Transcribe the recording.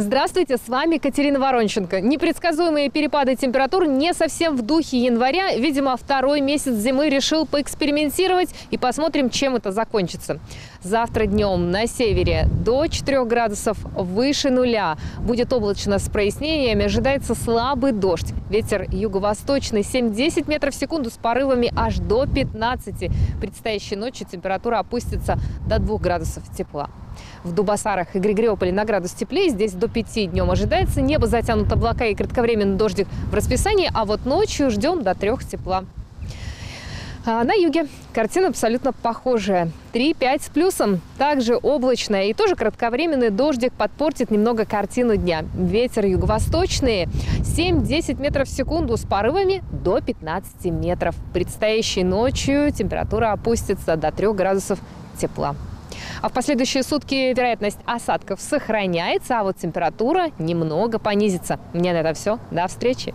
Здравствуйте, с вами Катерина Воронченко. Непредсказуемые перепады температур не совсем в духе января. Видимо, второй месяц зимы решил поэкспериментировать и посмотрим, чем это закончится. Завтра днем на севере до 4 градусов выше нуля. Будет облачно с прояснениями, ожидается слабый дождь. Ветер юго-восточный 7-10 метров в секунду с порывами аж до 15. Предстоящей ночью температура опустится до 2 градусов тепла. В Дубасарах и Григориополе на градус теплее, здесь до 5 днем ожидается. Небо затянуто облака и кратковременный дождик в расписании, а вот ночью ждем до 3 тепла. А на юге картина абсолютно похожая. 3-5 с плюсом. Также облачная и тоже кратковременный дождик подпортит немного картину дня. Ветер юго-восточный 7-10 метров в секунду с порывами до 15 метров. Предстоящей ночью температура опустится до 3 градусов тепла. А в последующие сутки вероятность осадков сохраняется, а вот температура немного понизится. У меня на это все. До встречи!